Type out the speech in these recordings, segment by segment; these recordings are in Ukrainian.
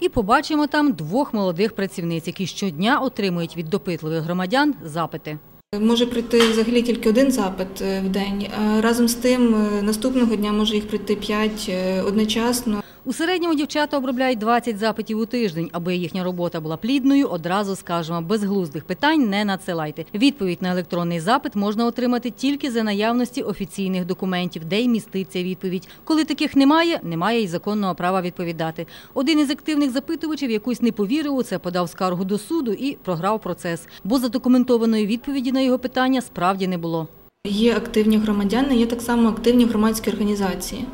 І побачимо там двох молодих працівниць, які щодня отримують від допитливих громадян запити. Може прийти взагалі тільки один запит е, в день. а Разом з тим, е, наступного дня може їх прийти п'ять е, одночасно. У середньому дівчата обробляють 20 запитів у тиждень. Аби їхня робота була плідною, одразу скажемо, безглуздих питань не надсилайте. Відповідь на електронний запит можна отримати тільки за наявності офіційних документів, де й міститься відповідь. Коли таких немає, немає й законного права відповідати. Один із активних запитувачів якусь не повірив у це, подав скаргу до суду і програв процес, бо задокументованої відповіді на його питання справді не було. Є активні громадяни, є так само активні громадські організації.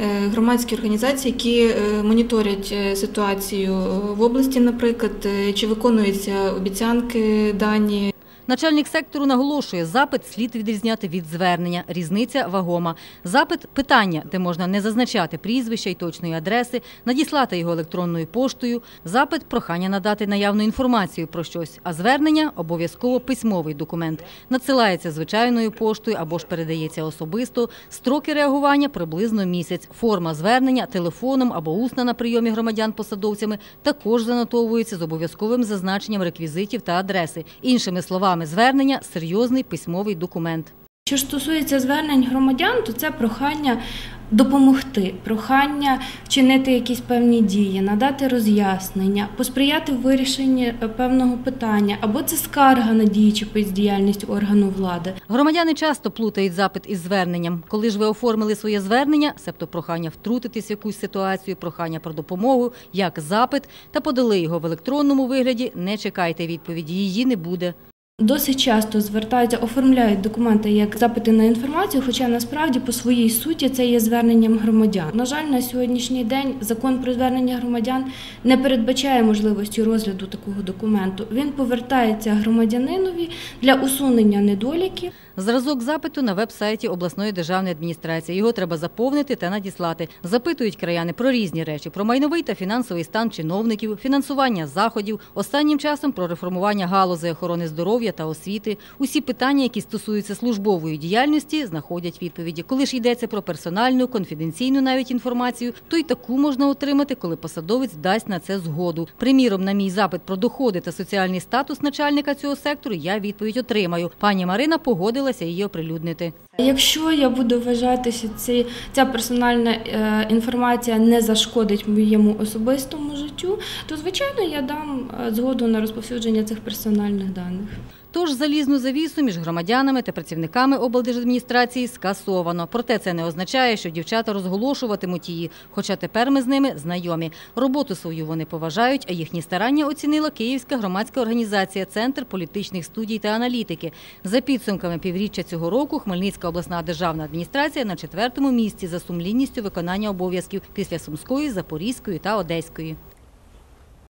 Е, Громадські організації, які е, моніторять е, ситуацію в області, наприклад, чи виконуються обіцянки дані, Начальник сектору наголошує, запит слід відрізняти від звернення. Різниця вагома. Запит питання, де можна не зазначати прізвища й точної адреси, надіслати його електронною поштою. Запит прохання надати наявну інформацію про щось. А звернення обов'язково письмовий документ. Надсилається звичайною поштою або ж передається особисто. Строки реагування приблизно місяць. Форма звернення телефоном або усна на прийомі громадян посадовцями також занотовується з обов'язковим зазначенням реквізитів та адреси. Іншими словами, звернення серйозний письмовий документ. Що ж стосується звернень громадян, то це прохання допомогти, прохання вчинити якісь певні дії, надати роз'яснення, посприяти в вирішенні е, певного питання, або це скарга на діючу бездіяльність органу влади. Громадяни часто плутають запит із зверненням. Коли ж ви оформили своє звернення, себто прохання втрутитись в якусь ситуацію, прохання про допомогу, як запит, та подали його в електронному вигляді, не чекайте відповіді, її не буде. Досить часто звертаються, оформляють документи як запити на інформацію, хоча насправді по своїй суті це є зверненням громадян. На жаль, на сьогоднішній день закон про звернення громадян не передбачає можливості розгляду такого документу. Він повертається громадянинові для усунення недоліків. Зразок запиту на веб-сайті обласної державної адміністрації. Його треба заповнити та надіслати. Запитують краяни про різні речі: про майновий та фінансовий стан чиновників, фінансування заходів, останнім часом про реформування галузей охорони здоров'я та освіти. Усі питання, які стосуються службової діяльності, знаходять відповіді. Коли ж йдеться про персональну, конфіденційну навіть інформацію, то й таку можна отримати, коли посадовець дасть на це згоду. Приміром, на мій запит про доходи та соціальний статус начальника цього сектору я відповідь отримаю. Пані Марина погодилася її оприлюднити. Якщо я буду вважати, що ці, ця персональна е, інформація не зашкодить моєму особистому життю, то звичайно я дам е, згоду на розповсюдження цих персональних даних. Тож залізну завісу між громадянами та працівниками облдержадміністрації скасовано. Проте це не означає, що дівчата розголошуватимуть її, хоча тепер ми з ними знайомі. Роботу свою вони поважають, а їхні старання оцінила Київська громадська організація Центр політичних студій та аналітики. За підсумками півріччя цього року Хмельницька обласна державна адміністрація на четвертому місці за сумлінністю виконання обов'язків після Сумської, Запорізької та Одеської.